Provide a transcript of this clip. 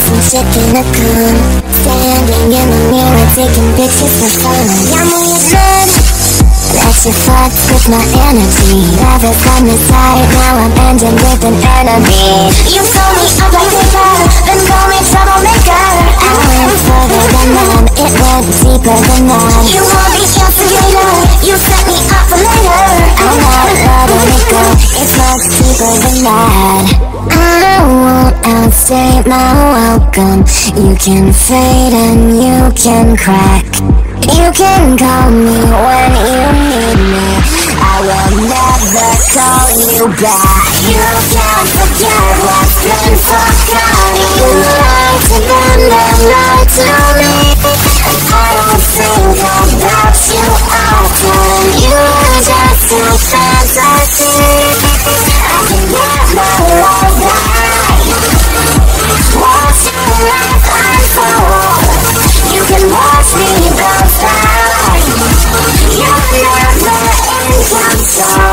some chicken a coon Standing in the mirror taking pictures for fun move good That you fucked with my energy Ever from the side, now I'm ending with an enemy. You told me I'm like ain't my welcome. You can fade and you can crack. You can call me when you need me. I will never call you back. You can forget what's been forgotten. You lied to them, they lied to me. I don't think about you often. You are just a fantasy. me both out. You're never in control.